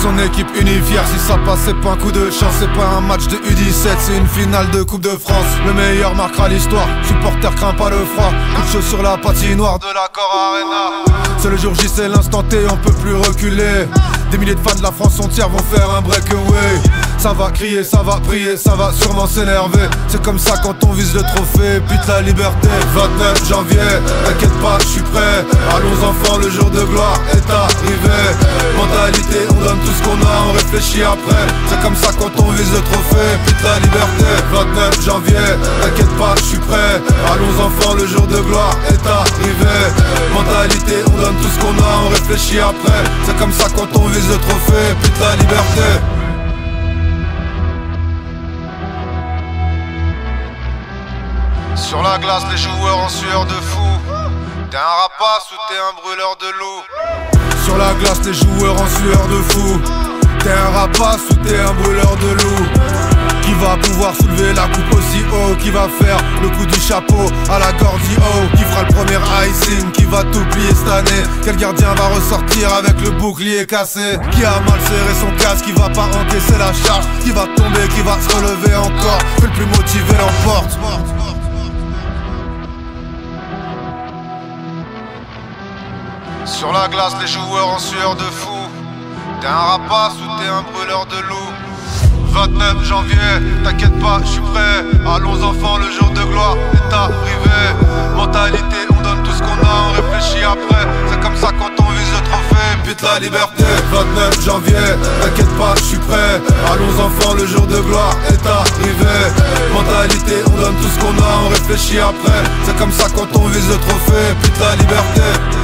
ton équipe unifière Si ça passe c'est pas un coup de chance C'est pas un match de U17 C'est une finale de Coupe de France. Le meilleur marquera l'histoire Supporter craint pas le froid. Coup de chaud sur la patinoire de l'accord Arena. C'est le jour J c'est l'instant T On peut plus reculer. Des milliers de fans de la France entière vont faire un breakaway. Ça va crier, ça va prier, ça va sûrement s'énerver. C'est comme ça quand on vise le trophée, pute la liberté. 29 janvier, t'inquiète pas, je suis prêt. Allons enfants, le jour de gloire est arrivé réfléchit après. C'est comme ça quand on vise le trophée, pute la liberté 29 janvier, t'inquiète pas, je suis prêt. Allons enfants, le jour de gloire est arrivé. Mentalité, on donne tout ce qu'on a, on réfléchit après. C'est comme ça quand on vise le trophée, pute la liberté. Sur la glace, les joueurs en sueur de fou. T'es un rapace ou t'es un brûleur de loup. Sur la glace, les joueurs en sueur de fou. T'es un rapace ou t'es un brûleur de loup Qui va pouvoir soulever la coupe aussi haut Qui va faire le coup du chapeau à la haut Qui fera le premier icing Qui va tout plier cette année. Quel gardien va ressortir avec le bouclier cassé? Qui a mal serré son casque Qui va pas encaisser la charge. Qui va tomber, qui va se relever encore. Que le plus motivé l'emporte. Sur la glace, les joueurs en sueur de fou. T'es un rapace ou t'es un brûleur de loup 29 janvier, t'inquiète pas, je suis prêt. Allons enfants, le jour de gloire est arrivé. Mentalité, on donne tout ce qu'on a, on réfléchit après. C'est comme ça quand on vise le trophée, pute la liberté. 29 janvier, t'inquiète pas, je suis prêt. Allons enfants, le jour de gloire est arrivé. Mentalité, on donne tout ce qu'on a, on réfléchit après. C'est comme ça quand on vise le trophée, pute la liberté.